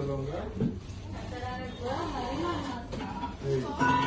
들어간 거야? 네.